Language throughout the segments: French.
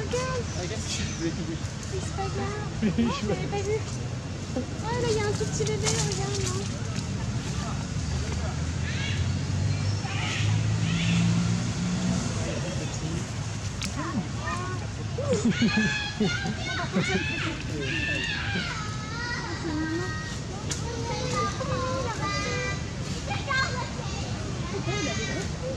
Regarde Regarde, je l'ai tout je l'avais pas vu. Ah là, il y a un tout petit bébé, regarde. Non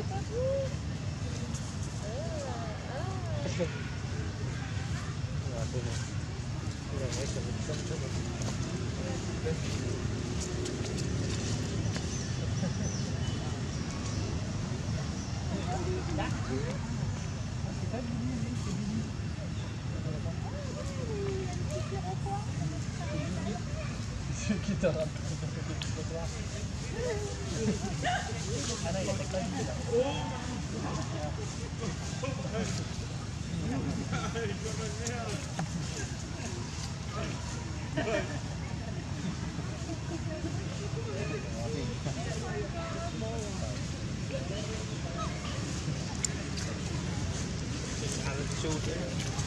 c'est pas vous. Qui t'a children.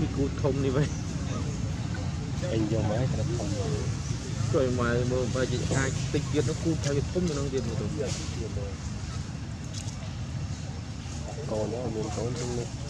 មីគូធំនេះវិញអញយកមកឲ្យក្រាប់ធំជួយមកមើលបើជាអាចតិចទៀតនោះគូថៃធំទៅនឹងទៀតមើលទៅកូនអត់មានកូនទាំងនេះ